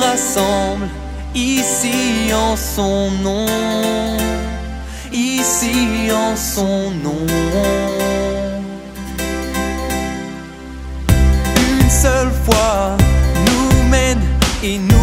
rassemble ici en son nom, ici en son nom. Une seule fois nous mène et nous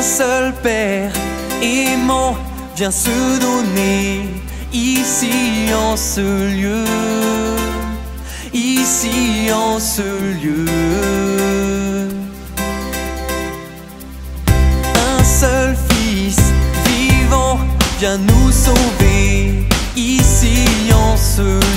Un seul Père aimant vient se donner ici en ce lieu, ici en ce lieu. Un seul Fils vivant vient nous sauver ici en ce lieu,